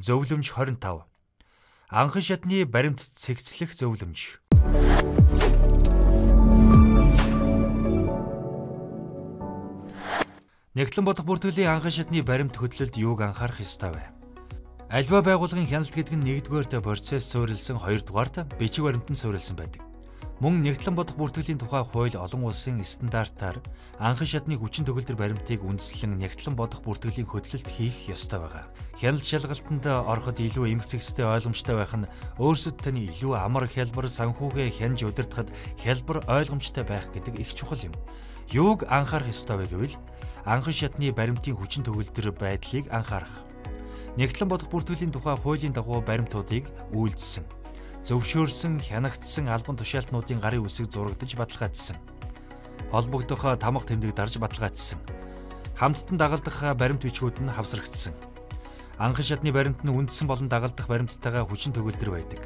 Зөвлөмж 25. Анхан шатны баримт цэгцлэх зөвлөмж. Нэгтлэн бодох бүртгэлийн анхан шатны баримт хөдлөлд юуг анхаарах ёстой вэ? Альва байгууллагын хяналт гэдэг нь нэгдүгээрт процесс суурилсан, хоёрдугаарт бичиг баримтанд суурилсан байдаг. Мөн нэгтлэн бодох бүртгэлийн тухай хууль олон улсын стандартаар анхан шатны хүчин төгөлдөр баримтыг үндэслэн нэгтлэн бодох бүртгэлийн хөдлөлт хийх ёстой байгаа. Хяналт шалгалтанд ороход илүү эмх зэгстэй ойлгомжтой байх нь өөрсөд таны илүү амар хялбар санхүүгээ хянж удирдахад хялбар ойлгомжтой байх гэдэг их чухал юм. Юуг анхаарах ёстой вэ гэвэл анхан шатны баримтын хүчин төгөлдөр байдлыг анхаарах. Нэгтлэн бодох бүртгэлийн тухай хуулийн дагуу баримтуудыг үйлдэлсэн зөвшөөрсөн хянагдсан албан тушаалтнуудын гарын үсэг зурагдаж баталгаажсан. Холбогдох тамга тэмдэг дарж баталгаажсан. Хамттан дагалдах баримт бичгүүд нь хавсрагдсан. Анхан шатны баримт нь үндсэн болон дагалдах баримттайгаа хүчин төгөлдөр байдаг.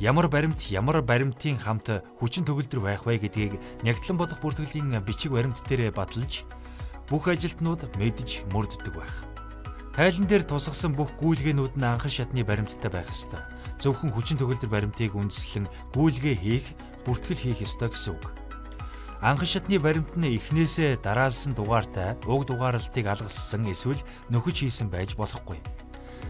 Ямар баримт ямар баримтын хамт хүчин төгөлдөр байх вэ гэдгийг нягтлан бодох бүртгэлийн бичиг баримт дээр баталж бүх ажилтнууд мэдж мөрддөг байх. Тайлан дээр тусгасан бүх гүйлгээнүүд нь анхан шатны баримттай байх ёстой. Зөвхөн хүчин төгөлдөр баримтыг үндэслэн гүйлгээ хийх, бүртгэл хийх ёстой гэсэн үг. Анхан шатны баримт нь эхнээсээ дараалсан дугаартай уг дугаарлалтыг алгассан эсвэл нөхөж хийсэн байж болохгүй.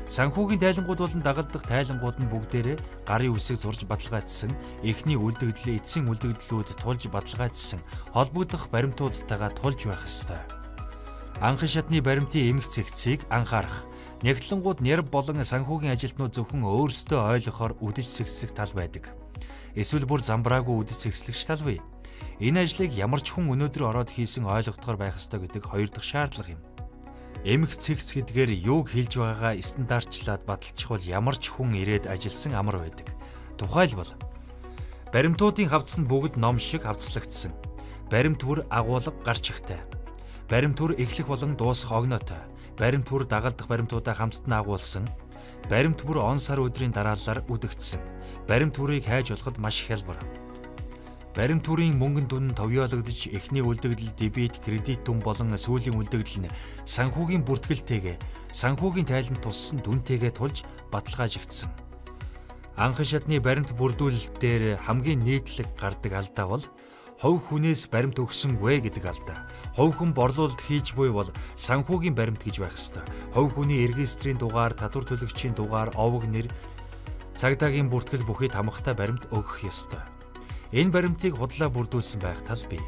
Санхүүгийн тайлангууд болон дагалдах тайлангууд нь бүгдээрээ гарын үсэг зурж баталгаажсан, эхний үлдэгдлээ эцсийн үлдэгдлүүд тулж баталгаажсан холбогдох баримтуудтайгаа тулж байх ёстой анхан шатны баримтын эмх зэгцийг анхаарах. Нягтлангууд нэрв болон санхүүгийн ажилтнууд зөвхөн өөрсдөө ойлгохоор үдэж зэгсэх тал байдаг. Эсвэл бүр замбраагүй үдэж зэгслэгч тал вэ? Энэ ажлыг ямар ч хүн өнөөдөр ороод хийсэн ойлгохоор байх ёстой гэдэг хоёр дахь шаардлага юм. Эмх цэгц гэдгээр юуг хэлж байгаагаа стандартчлаад баталчихвал ямар ч хүн ирээд ажилласан амар байдаг. Тухайлбал баримтуудын хавцас нь бүгд ном шиг хавцлагдсан. Баримт бүр агуулга гарч ихтэй баримт төр эхлэх болон дуусах огноотой. Баримт бүр дагалдах баримтуудаа хамтд нь агуулсан. Баримт бүр он сар өдрийн дараалалаар үдэгдсэн. Баримт бүрийг хайж болоход маш хялбар. Баримт төрийн мөнгөн дүн товёологдож эхний үлдэгдэл дебет, кредит дүн болон сүүлийн үлдэгдэл нь санхүүгийн бүртгэлтэйгээ санхүүгийн тайланд туссан дүнтэйгээ тулж баталгаажигдсан. Анхан шатны баримт бүрдүүлэлт дээр хамгийн нийтлэг гардаг алдаа бол хов хүнээс баримт өгсөнгүй гэдэг алдаа. Хов хүн борлуулалт хийж буй бол санхүүгийн баримт гэж байх ёстой. Хов хүний регистрийн дугаар, татвар төлөгчийн дугаар, овог нэр, цагдаагийн бүртгэл бүхий тамхтай баримт өгөх ёстой. Энэ баримтыг худлаа бүрдүүлсэн байх тал бий.